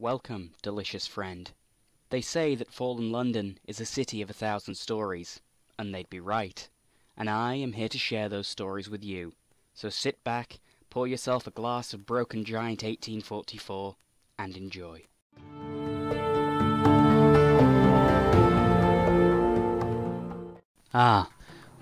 Welcome, delicious friend. They say that Fallen London is a city of a thousand stories, and they'd be right. And I am here to share those stories with you. So sit back, pour yourself a glass of Broken Giant 1844, and enjoy. Ah,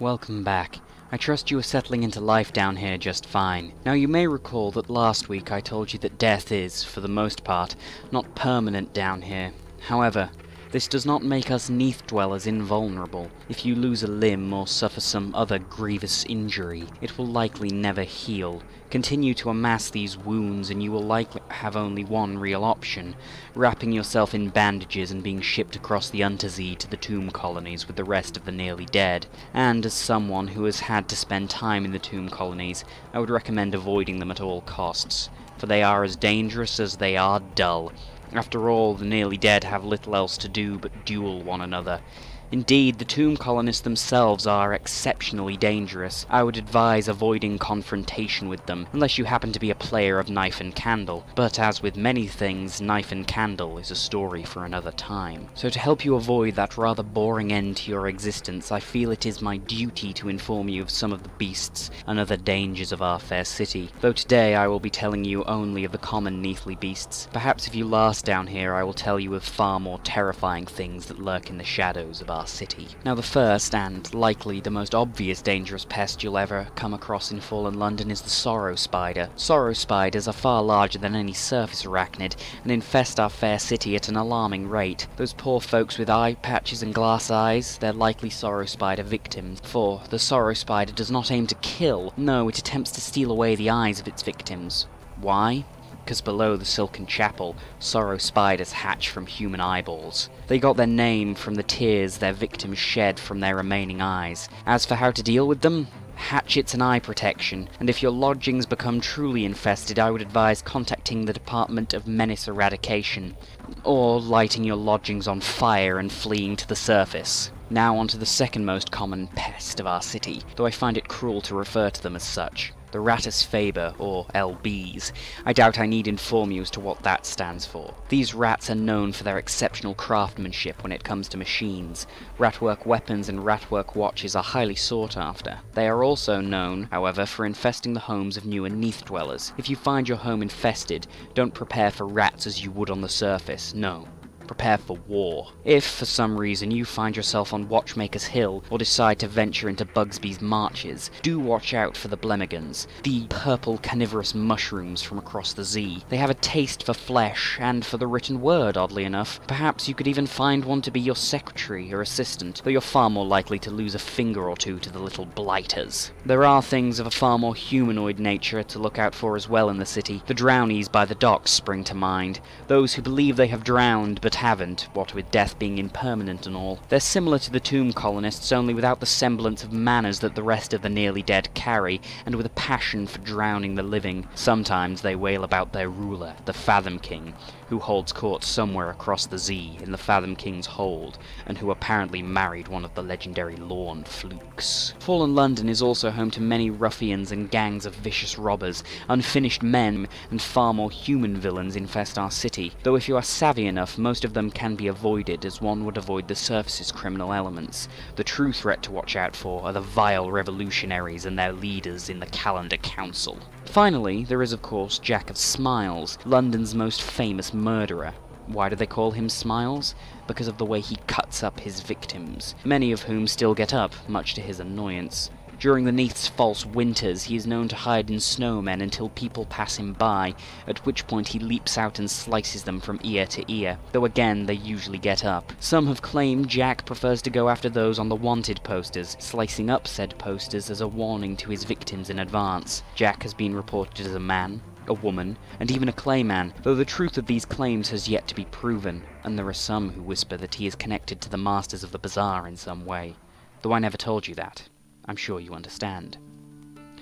welcome back. I trust you are settling into life down here just fine. Now you may recall that last week I told you that death is, for the most part, not permanent down here. However, this does not make us Neath dwellers invulnerable. If you lose a limb or suffer some other grievous injury, it will likely never heal. Continue to amass these wounds and you will likely have only one real option, wrapping yourself in bandages and being shipped across the Unterzee to the tomb colonies with the rest of the nearly dead. And as someone who has had to spend time in the tomb colonies, I would recommend avoiding them at all costs, for they are as dangerous as they are dull, after all, the nearly dead have little else to do but duel one another. Indeed, the tomb colonists themselves are exceptionally dangerous. I would advise avoiding confrontation with them, unless you happen to be a player of Knife and Candle. But as with many things, Knife and Candle is a story for another time. So to help you avoid that rather boring end to your existence, I feel it is my duty to inform you of some of the beasts and other dangers of our fair city. Though today I will be telling you only of the common Neathly beasts. Perhaps if you last down here I will tell you of far more terrifying things that lurk in the shadows of our city. Now the first, and likely the most obvious dangerous pest you'll ever come across in Fallen London is the Sorrow Spider. Sorrow Spiders are far larger than any surface arachnid, and infest our fair city at an alarming rate. Those poor folks with eye patches and glass eyes, they're likely Sorrow Spider victims, for the Sorrow Spider does not aim to kill, no, it attempts to steal away the eyes of its victims. Why? Because below the Silken Chapel, sorrow spiders hatch from human eyeballs. They got their name from the tears their victims shed from their remaining eyes. As for how to deal with them, hatchets and eye protection, and if your lodgings become truly infested, I would advise contacting the Department of Menace Eradication, or lighting your lodgings on fire and fleeing to the surface. Now on to the second most common pest of our city, though I find it cruel to refer to them as such the Rattus faber, or LBs. I doubt I need inform you as to what that stands for. These rats are known for their exceptional craftsmanship when it comes to machines. Ratwork weapons and ratwork watches are highly sought after. They are also known, however, for infesting the homes of newer Neath dwellers. If you find your home infested, don't prepare for rats as you would on the surface, no prepare for war. If, for some reason, you find yourself on Watchmaker's Hill, or decide to venture into Bugsby's Marches, do watch out for the Blemigans, the purple carnivorous mushrooms from across the Zee. They have a taste for flesh, and for the written word, oddly enough. Perhaps you could even find one to be your secretary or assistant, though you're far more likely to lose a finger or two to the little blighters. There are things of a far more humanoid nature to look out for as well in the city. The drownies by the docks spring to mind. Those who believe they have drowned, but haven't, what with death being impermanent and all. They're similar to the tomb colonists, only without the semblance of manners that the rest of the nearly dead carry, and with a passion for drowning the living. Sometimes they wail about their ruler, the Fathom King, who holds court somewhere across the Zee in the Fathom King's hold, and who apparently married one of the legendary Lorn-Flukes. Fallen London is also home to many ruffians and gangs of vicious robbers, unfinished men, and far more human villains infest our city, though if you are savvy enough, most of them can be avoided as one would avoid the surface's criminal elements. The true threat to watch out for are the vile revolutionaries and their leaders in the Calendar Council. Finally, there is of course Jack of Smiles, London's most famous murderer. Why do they call him Smiles? Because of the way he cuts up his victims, many of whom still get up, much to his annoyance. During the Neath's false winters, he is known to hide in snowmen until people pass him by, at which point he leaps out and slices them from ear to ear, though again they usually get up. Some have claimed Jack prefers to go after those on the wanted posters, slicing up said posters as a warning to his victims in advance. Jack has been reported as a man, a woman, and even a clayman, though the truth of these claims has yet to be proven, and there are some who whisper that he is connected to the Masters of the Bazaar in some way. Though I never told you that. I'm sure you understand.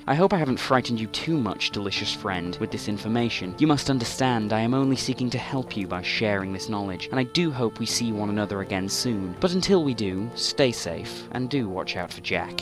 I hope I haven't frightened you too much, delicious friend, with this information. You must understand I am only seeking to help you by sharing this knowledge, and I do hope we see one another again soon. But until we do, stay safe, and do watch out for Jack.